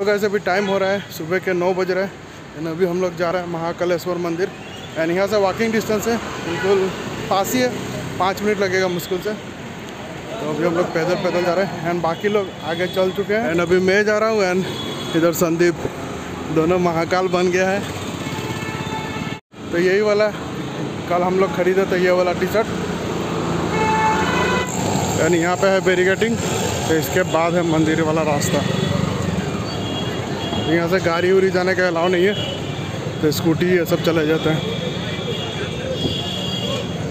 तो कैसे अभी टाइम हो रहा है, सुबह के नौ बज रहे हैं। एंड अभी हम लोग जा रहे हैं महाकालेश्वर मंदिर। एंड यहाँ से वॉकिंग डिस्टेंस है, बिल्कुल पास ही है। पाँच मिनट लगेगा मुश्किल से। तो अभी हम लोग पैदल पैदल जा रहे हैं। एंड बाकी लोग आगे चल चुके हैं। एंड अभी मैं जा रहा हूँ एंड इधर संदीप, दोनों महाकाल बन गया है। तो यही वाला, कल हम लोग खरीदे थे, ये वाला टी शर्ट एंड यहाँ पे है बैरिकेटिंग तो इसके बाद है मंदिर वाला रास्ता। यहाँ से गाड़ी उड़ी जाने का अलाउ नहीं है तो स्कूटी ये सब चले जाते हैं।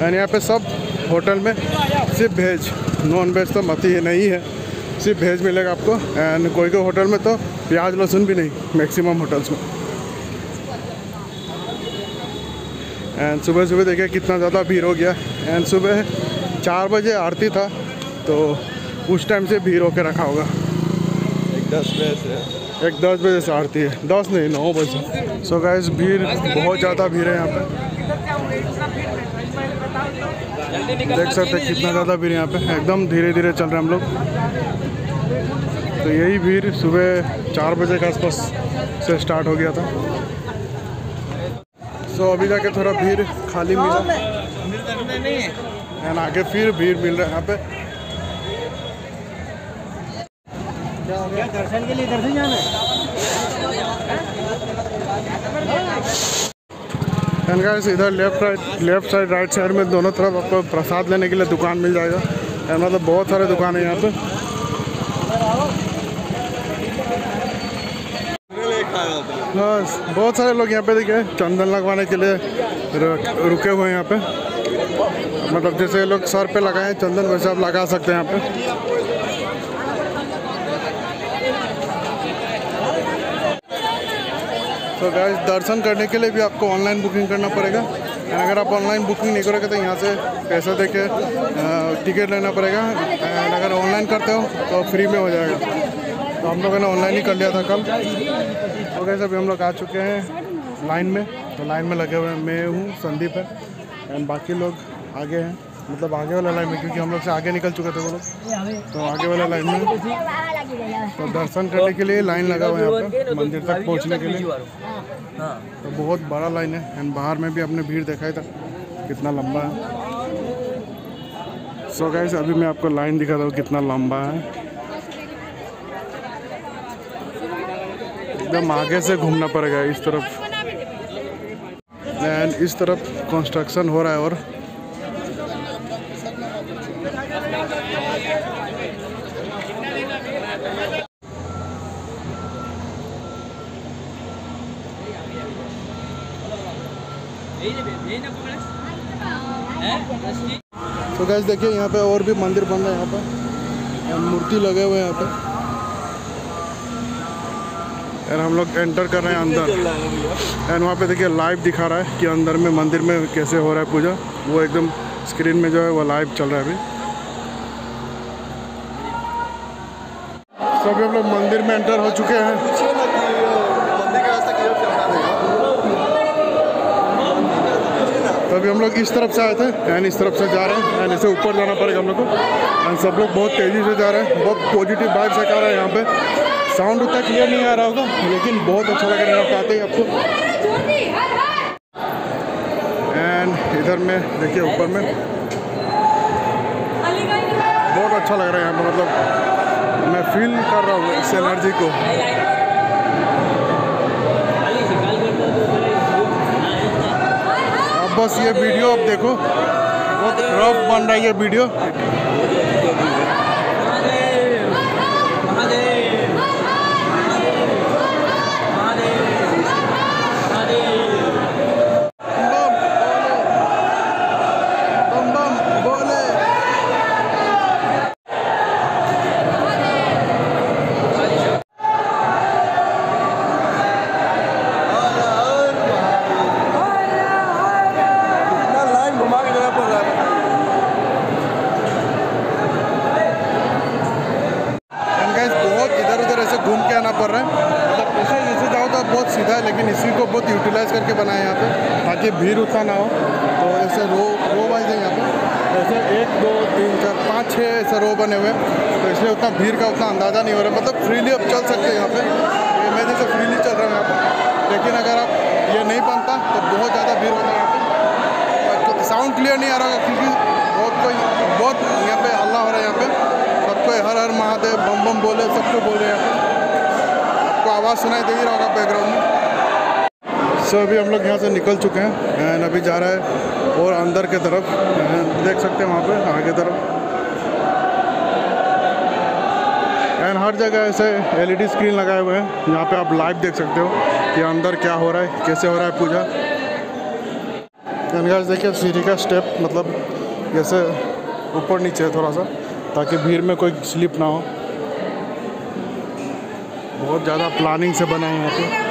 एंड यहाँ पे सब होटल में सिर्फ़ भेज नॉन वेज तो मत ही नहीं है, सिर्फ़ भेज मिलेगा आपको। एंड कोई कोई होटल में तो प्याज लहसुन भी नहीं मैक्सिमम होटल्स में। एंड सुबह सुबह देखिए कितना ज़्यादा भीड़ हो गया। एंड सुबह चार बजे आरती था तो उस टाइम से भीड़ होकर रखा होगा। एक दस बजे से एक दस बजे से आरती है। दस नहीं नौ बजे। सो गाइस भीड़ बहुत ज़्यादा भीड़ है यहाँ पे। देख सकते हैं कितना ज़्यादा भीड़ यहाँ पे। एकदम धीरे धीरे चल रहे हम लोग। तो यही भीड़ सुबह चार बजे के आसपास से स्टार्ट हो गया था। सो so, अभी जाके थोड़ा भीड़ खाली मिला। एंड आगे फिर भीड़ मिल रहा है यहाँ पे। दर्शन के लिए दर्शन जाना है? इधर left right left side right side में दोनों तरफ़ आपको प्रसाद लेने के लिए दुकान मिल जाएगा। एंड मतलब बहुत सारे दुकान है यहाँ पे। बस बहुत सारे लोग यहाँ पे देखिए, चंदन लगवाने के लिए रुके हुए हैं यहाँ पे। मतलब जैसे लोग सर पे लगाए चंदन वैसे आप लगा सकते हैं यहाँ पे। तो गाइस दर्शन करने के लिए भी आपको ऑनलाइन बुकिंग करना पड़ेगा। एंड अगर आप ऑनलाइन बुकिंग नहीं करोगे तो यहाँ से पैसा दे के टिकट लेना पड़ेगा। एंड अगर ऑनलाइन करते हो तो फ्री में हो जाएगा। तो हम लोगों ने ऑनलाइन ही कर लिया था कल। तो गैस अभी हम लोग आ चुके हैं लाइन में। तो लाइन में लगे हुए मैं हूँ, संदीप है। एंड बाकी लोग आगे हैं। मतलब आगे वाला लाइन में, क्योंकि हम लोग से आगे निकल चुके थे वो लोग। तो आगे वाला लाइन में तो दर्शन करने के लिए लाइन लगा हुआ है यहाँ पे, मंदिर तक पहुँचने के लिए। तो बहुत बड़ा लाइन है एंड बाहर में भी आपने भीड़ देखा ही था कितना लंबा है। सो so गाइस अभी मैं आपको लाइन दिखाता हूँ कितना लंबा है। एकदम आगे से घूमना पड़ेगा इस तरफ़। एंड इस तरफ़ कंस्ट्रक्शन हो रहा है और तो गैस देखिए, यहाँ पे और भी मंदिर बन रहा है यहाँ पे। और मूर्ति लगे हुए यहाँ पे। और हम लोग एंटर कर रहे हैं अंदर। एंड वहाँ पे देखिए लाइव दिखा रहा है कि अंदर में मंदिर में कैसे हो रहा है पूजा। वो एकदम स्क्रीन में जो है, वो लाइव चल रहा है अभी। सभी हम लोग मंदिर में एंटर हो चुके हैं। तो अभी हम लोग इस तरफ़ से आए थे, एंड इस तरफ़ से जा रहे हैं, एंड इसे ऊपर जाना पड़ेगा हम लोग को। एंड सब लोग बहुत तेज़ी से जा रहे हैं, बहुत पॉजिटिव वाइब से आ रहा है यहाँ पे। साउंड उतना क्लियर नहीं आ रहा होगा, लेकिन बहुत अच्छा लग रहा है यहाँ पे आते ही आपको। एंड इधर में, देखिए ऊपर में। बहुत अच्छा लग रहा है यहाँ पर मतलब मैं फील कर रहा हूँ इस एनर्जी को। अब बस ये वीडियो अब देखो। बहुत रफ बन रहा है ये वीडियो बम बम बोले इतना लाइन घुमा के देना पड़ रहा है एंड गाइस बहुत इधर उधर ऐसे घूम के आना पड़ रहा है मतलब ऐसे जैसे जाओ तो बहुत सीधा है लेकिन इसी को बहुत यूटिलाइज करके बनाया यहाँ पे, ताकि भीड़ उतना ना हो। तो ऐसे रो रो वाइज है यहाँ पे। ऐसे एक, दो, तीन, चार, पाँच छः ऐसे रो बने हुए। तो इसलिए उतना भीड़ का उतना अंदाज़ा नहीं हो रहा। मतलब फ्रीली अब चल सकते हैं यहाँ पे। मैं जैसे फ्रीली चल रहा है यहाँ पर लेकिन अगर आप ये नहीं बनता तो बहुत ज़्यादा भीड़ होता है यहाँ पर साउंड क्लियर नहीं आ रहा क्योंकि बहुत कोई, बहुत यहाँ पे हल्ला हो रहा है यहाँ पे। सबको हर हर महादेव, बम बम बोले, सबको बोल रहे हैं आपको आवाज़ सुनाई दे ही रहा होगा बैकग्राउंड में। सो so, अभी हम लोग यहाँ से निकल चुके हैं एंड अभी जा रहा है और अंदर के तरफ़ देख सकते हैं वहाँ पे आगे तरफ़। एंड हर जगह ऐसे एलईडी स्क्रीन लगाए हुए हैं। यहाँ पे आप लाइव देख सकते हो कि अंदर क्या हो रहा है कैसे हो रहा है पूजा। एंड देखिए सीढ़ी का स्टेप मतलब जैसे ऊपर नीचे है थोड़ा सा ताकि भीड़ में कोई स्लिप ना हो। बहुत ज़्यादा प्लानिंग से बना है यहाँ पे।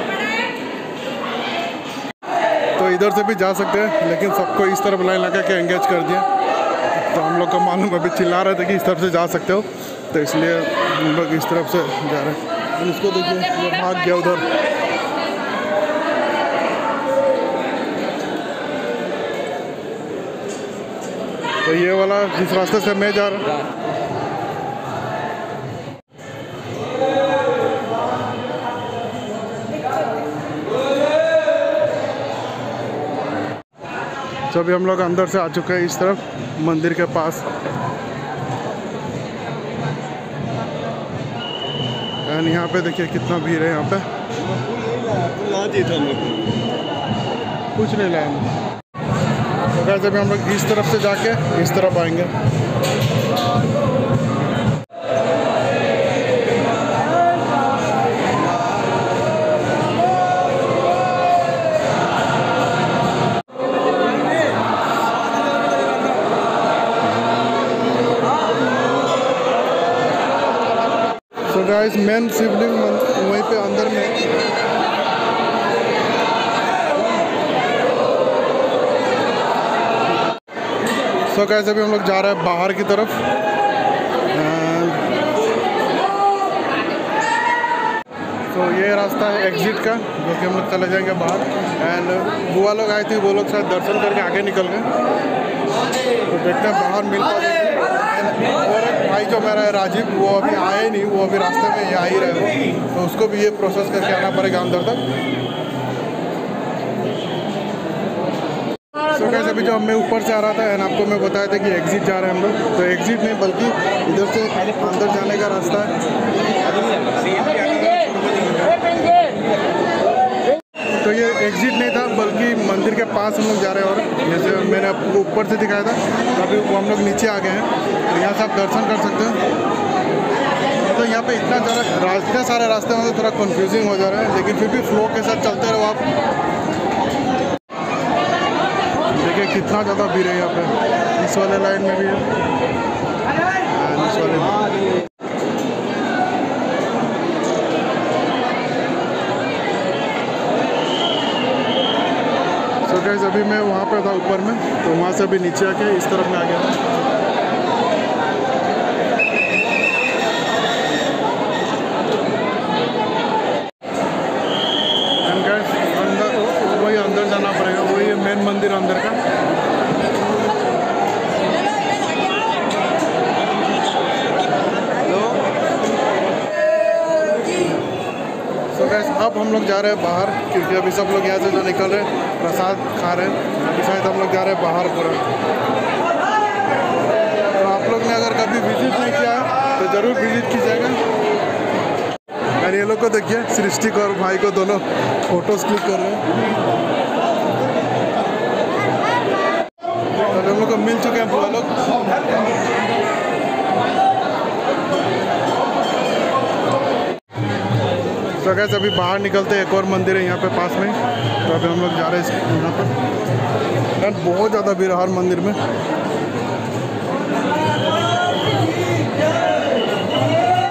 तो इधर से भी जा सकते हैं, लेकिन सबको इस तरफ़ लाइन लगा के एंगेज कर दिया। तो हम लोग को मालूम अभी चिल्ला रहे थे कि इस तरफ़ से जा सकते हो तो इसलिए हम लोग इस तरफ़ से जा रहे हैं। और इसको देखिए, ये भाग गया उधर। तो ये वाला जिस रास्ते से मैं जा रहा तो अभी हम लोग अंदर से आ चुके हैं, इस तरफ़ मंदिर के पास। एंड यहाँ पे देखिए कितना भीड़ है यहाँ पे। कुछ नहीं लाया। तो कैसे हम लोग इस तरफ़ से जाके इस तरफ़ आएँगे। गाइस मेन शिवलिंग वहीं पे अंदर में। सो कैसे भी हम लोग जा रहे हैं बाहर की तरफ़। तो ये रास्ता है एग्जिट का, जो कि हम लोग चले जाएँगे बाहर। एंड बुआ लोग आए थे, वो लोग शायद दर्शन करके आगे निकल गए। तो देखते हैं बाहर मिल पाते। और भाई जो मेरा है राजीव वो अभी आए ही नहीं वो अभी रास्ते में ये आ ही रहे हो तो उसको भी ये प्रोसेस करके आना पड़ेगा अंदर तक सो कैसे अभी जो मैं ऊपर से आ रहा था एंड आपको मैं बताया था कि एग्जिट जा रहे हैं हम लोग तो एग्जिट नहीं बल्कि इधर से अंदर जाने का रास्ता है तो ये एग्जिट नहीं था, बल्कि मंदिर के पास हम लोग जा रहे हैं और जैसे मैंने आपको ऊपर से दिखाया था अभी हम लोग नीचे आ गए हैं। तो यहाँ से आप दर्शन कर सकते हैं। तो यहाँ पे इतना ज़्यादा रास्ते सारे रास्ते में थोड़ा कंफ्यूजिंग हो जा रहा है, लेकिन फिर भी फ्लो के साथ चलते रहो आप। देखिए कितना ज़्यादा भीड़ है यहाँ पे। इस वाले लाइन में भी है। इस वाले गाइस अभी मैं वहाँ पर था ऊपर में तो वहाँ से अभी नीचे आके इस तरफ़ में आ गया And guys, अंदर वही अंदर जाना पड़ेगा वही है मेन मंदिर अंदर का तो गैस अब हम लोग जा रहे हैं बाहर, क्योंकि अभी सब लोग यहाँ से जो निकल रहे हैं, प्रसाद खा रहे हैं। अभी शायद हम लोग जा रहे हैं बाहर पूरा। तो आप लोग ने अगर कभी विज़िट नहीं किया तो ज़रूर विज़िट कीजिएगा। और ये लोग को देखिए, सृष्टि और भाई को दोनों फ़ोटोज़ क्लिक कर रहे हैं। तो हम लोग को मिल चुके हैं बुआ लोग तो से अभी बाहर निकलते एक और मंदिर है यहाँ पे पास में तो अभी हम लोग जा रहे हैं यहाँ पर। यार, बहुत ज़्यादा भीड़ हर मंदिर में।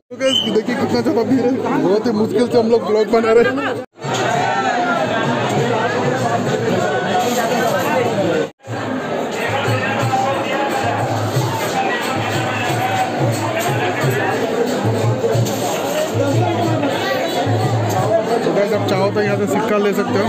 तो देखिए कितना ज़्यादा भीड़ है। बहुत ही मुश्किल से हम लोग ब्लॉग बना रहे हैं। से सिक्का ले सकते हो।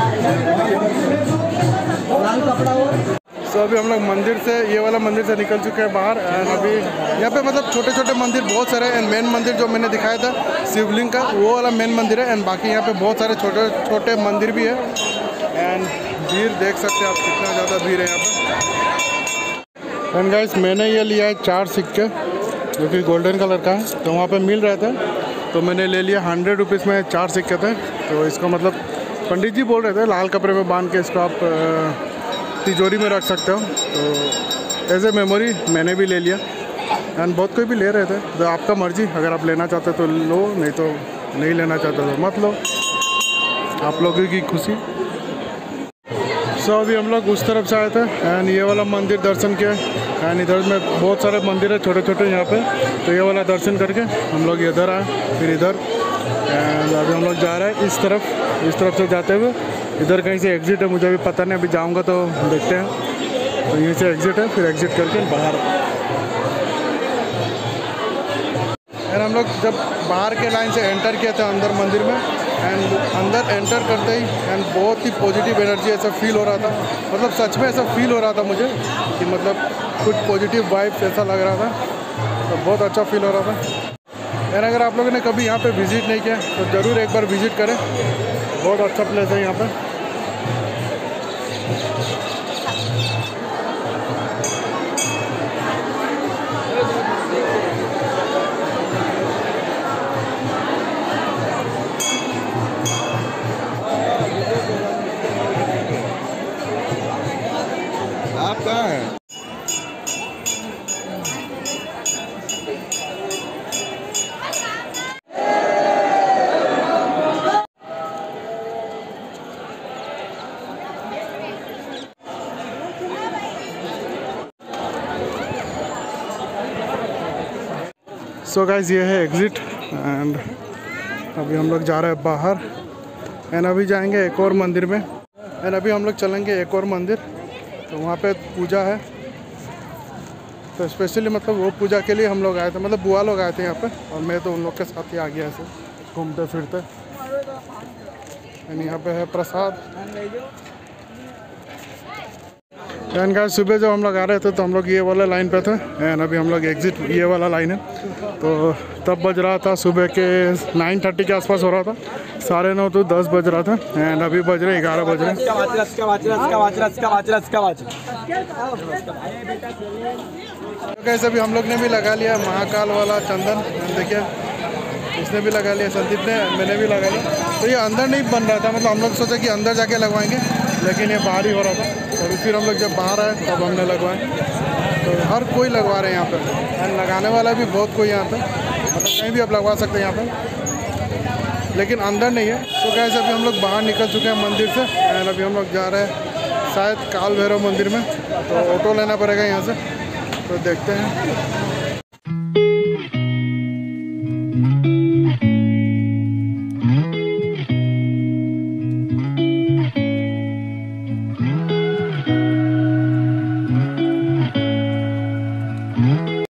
सो अभी हम लोग मंदिर से, ये वाला मंदिर से निकल चुके हैं बाहर एंड अभी यहाँ पे मतलब छोटे छोटे मंदिर बहुत सारे हैं एंड मेन मंदिर जो मैंने दिखाया था, शिवलिंग का, वो वाला मेन मंदिर है एंड बाकी यहाँ पे बहुत सारे छोटे छोटे मंदिर भी है। एंड भीड़ देख सकते हैं आप, कितना ज़्यादा भीड़ है यहाँ पे। एंड गाइस मैंने ये लिया है चार सिक्के, जो कि गोल्डन कलर का है तो वहाँ पर मिल रहे थे तो मैंने ले लिया हंड्रेड रुपीज़ में चार सिक्के थे तो इसका मतलब पंडित जी बोल रहे थे लाल कपड़े में बाँध के इसको आप तिजोरी में रख सकते हो। तो एज ए मेमोरी मैंने भी ले लिया। एंड बहुत कोई भी ले रहे थे। तो आपका मर्ज़ी अगर आप लेना चाहते तो लो नहीं तो नहीं लेना चाहते तो मत लो। आप लोगों की खुशी। सो so, अभी हम लोग उस तरफ़ से आए थे एंड ये वाला मंदिर दर्शन किया। एंड इधर में बहुत सारे मंदिर है छोटे छोटे यहाँ पे। तो ये वाला दर्शन करके हम लोग इधर आए फिर इधर। एंड अभी हम लोग जा रहे हैं इस तरफ़ इस तरफ़ से जाते हुए। इधर कहीं से एग्ज़िट है, मुझे अभी पता नहीं, अभी जाऊँगा तो देखते हैं। तो यहीं से एग्ज़िट है, फिर एग्ज़िट करके बाहर। एंड हम लोग जब बाहर के लाइन से एंटर किए थे अंदर मंदिर में एंड अंदर एंटर करते ही एंड बहुत ही पॉजिटिव एनर्जी ऐसा फील हो रहा था। मतलब सच में ऐसा फील हो रहा था मुझे, कि मतलब कुछ पॉजिटिव वाइब्स ऐसा लग रहा था। तो बहुत अच्छा फील हो रहा था। एंड अगर आप लोगों ने कभी यहाँ पे विज़िट नहीं किया तो ज़रूर एक बार विज़िट करें। बहुत अच्छा प्लेस है यहाँ पे। सो गाइस ये है एग्ज़िट एंड अभी हम लोग जा रहे हैं बाहर। एंड अभी जाएँगे एक और मंदिर में। एंड अभी हम लोग चलेंगे एक और मंदिर। तो वहाँ पे पूजा है। तो स्पेशली मतलब वो पूजा के लिए हम लोग आए थे। मतलब बुआ लोग आए थे यहाँ पे। और मैं तो उन लोग के साथ ही आ गया ऐसे। घूमते फिरते एंड यहाँ पे है प्रसाद। एंड गाइस सुबह जब हम लोग आ रहे थे तो हम लोग ये वाला लाइन पे थे। एंड अभी हम लोग एग्जिट ये वाला लाइन है। तो तब बज रहा था सुबह के नाइन थर्टी के आसपास हो रहा था। साढ़े नौ तो दस बज रहा था। एंड अभी बज रहे ग्यारह बज रहे कैसे अभी हम लोग ने भी लगा लिया महाकाल वाला चंदन। देखिए, इसने भी लगा लिया, संदीप ने, मैंने भी लगा लिया। तो ये अंदर नहीं बन रहा था मतलब हम लोग सोचा कि अंदर जाके लगवाएँगे। लेकिन ये बाहर ही हो रहा था। और फिर हम लोग जब बाहर आए, तब हमने लगवाए। तो हर कोई लगवा रहे हैं यहाँ पर एंड लगाने वाला भी बहुत कोई यहाँ पे। मतलब कहीं भी आप लगवा सकते हैं यहाँ पर लेकिन अंदर नहीं है। तो कैसे अभी हम लोग बाहर निकल चुके हैं मंदिर से। एंड अभी हम लोग जा रहे हैं शायद काल भैरव मंदिर में। तो ऑटो लेना पड़ेगा यहाँ से। तो देखते हैं।